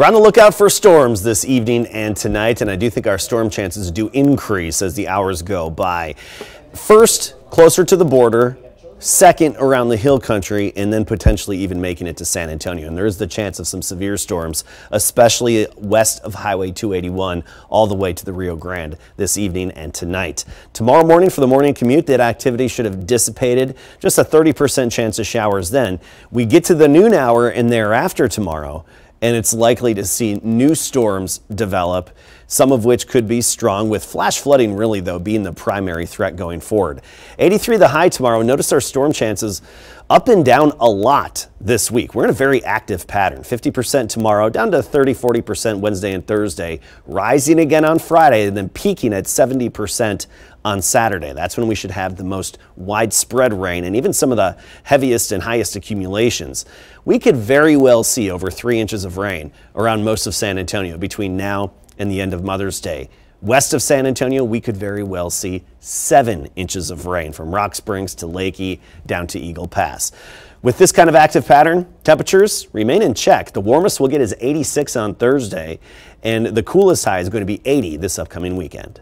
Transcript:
We're on the lookout for storms this evening and tonight, and I do think our storm chances do increase as the hours go by. First, closer to the border, second around the hill country, and then potentially even making it to San Antonio. And there is the chance of some severe storms, especially west of Highway 281 all the way to the Rio Grande this evening and tonight. Tomorrow morning for the morning commute, that activity should have dissipated, just a 30% chance of showers then. We get to the noon hour and thereafter tomorrow, and it's likely to see new storms develop, some of which could be strong, with flash flooding really, though, being the primary threat going forward. 83 the high tomorrow. Notice our storm chances up and down a lot this week. We're in a very active pattern. 50% tomorrow, down to 30, 40% Wednesday and Thursday, rising again on Friday, and then peaking at 70% on Saturday. That's when we should have the most widespread rain and even some of the heaviest and highest accumulations. We could very well see over three inches of rain around most of San Antonio between now and the end of Mother's Day. West of San Antonio, we could very well see seven inches of rain from Rock Springs to Leakey down to Eagle Pass. With this kind of active pattern, temperatures remain in check. The warmest we'll get is 86 on Thursday, and the coolest high is going to be 80 this upcoming weekend.